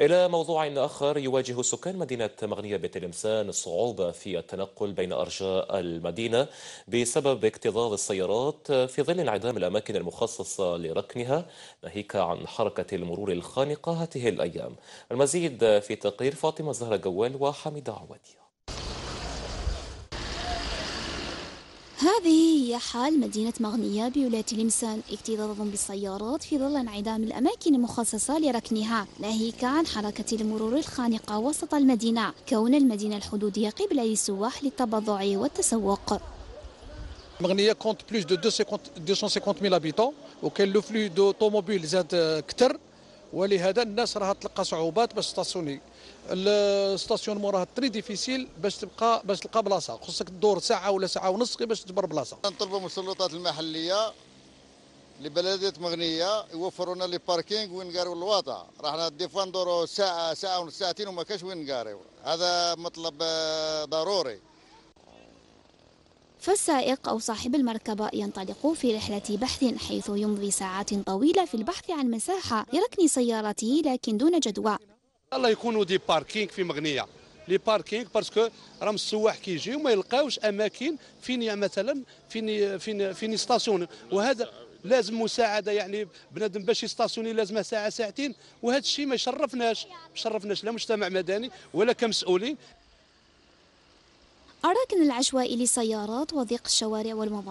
إلى موضوع آخر يواجه سكان مدينة مغنية بتلمسان صعوبة في التنقل بين أرجاء المدينة بسبب اكتظاظ السيارات في ظل انعدام الأماكن المخصصة لركنها. ناهيك عن حركة المرور الخانقة هذه الأيام. المزيد في تقرير فاطمة زهرة جوال وحميدة عوادي هذه هي حال مدينة مغنية بولاية لمسان اكتظاظ بالسيارات في ظل انعدام الأماكن المخصصة لركنها. ناهيك عن حركة المرور الخانقة وسط المدينة كون المدينة الحدودية قبلة للسواح للتبضع والتسوق. مغنية compte plus de 250 mille habitants وكان le flux d'automobiles زاد كتر. ولهذا الناس راها تلقى صعوبات باش stationner. ال stationnement راه très difficile باش تبقى باش تلقى بلاصة. خصك تدور ساعة ولا ساعة ونص باش تجبر بلاصة. نطلبوا من السلطات المحلية لبلديه مغنية يوفروا لنا les parkings وين نقاروا الواطه راحنا des fois ندوروا ساعه ساعة ونص ساعتين وما كاش وين نقاروا هذا مطلب آه، ضروري. فالسائق أو صاحب المركبة ينطلق في رحلة بحث حيث يمضي ساعات طويلة في البحث عن مساحة لركن سيارته لكن دون جدوى. الله يكونوا des parkings في مغنية. les parkings parce que راهم السواح كيجيو ما يلقاوش أماكن فين مثلا فين فين فين يستاسيون. وهذا لازم مساعدة يعني بنادم باش يستاسيوني لازمه ساعة ساعتين. وهذا الشيء ما يشرفناش. ما يشرفناش لا مجتمع مدني ولا كمسؤولين. الركن العشوائي للسيارات وضيق الشوارع والممر